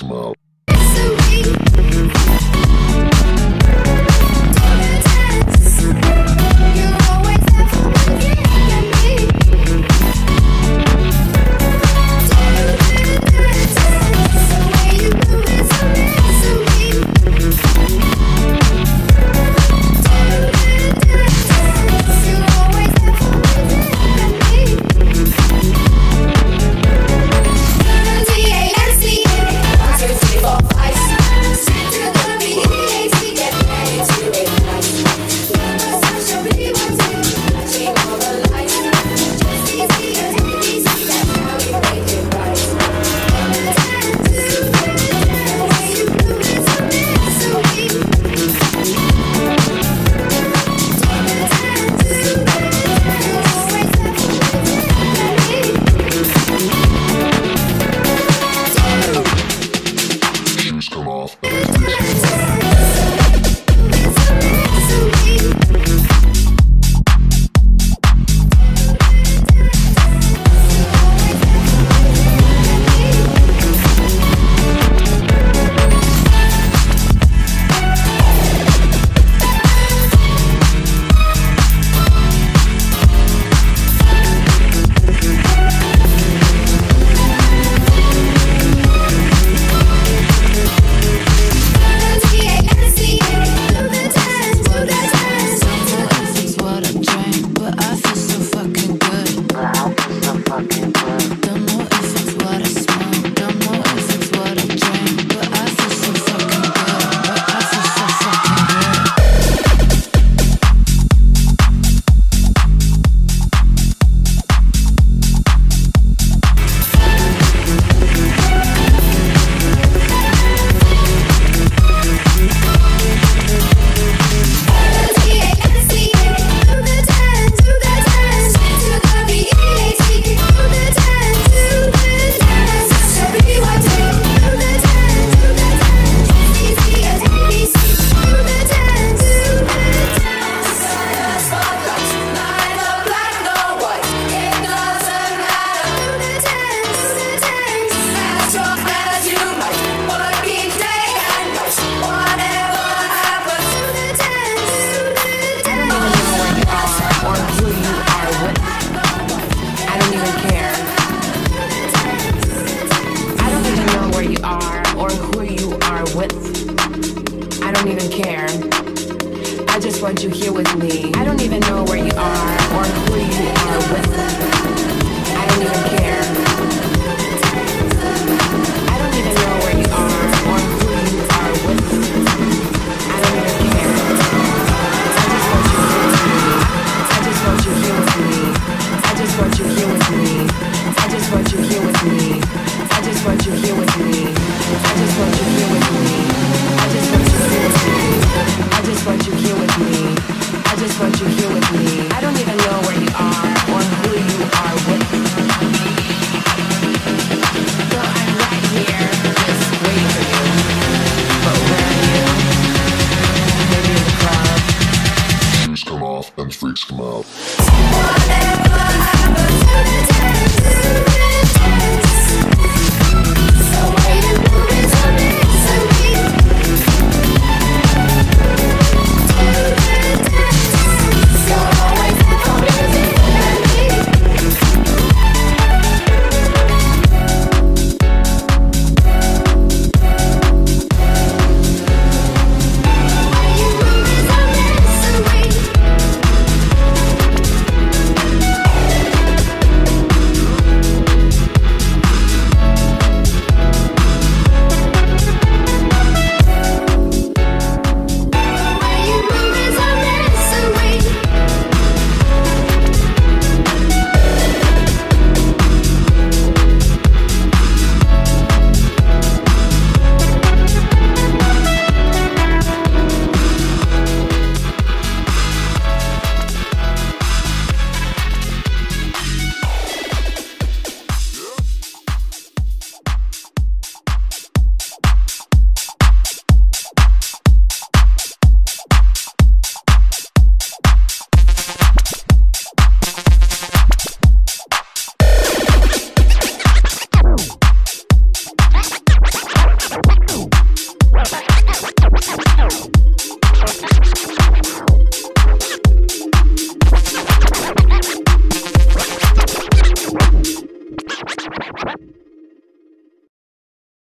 freaks with me.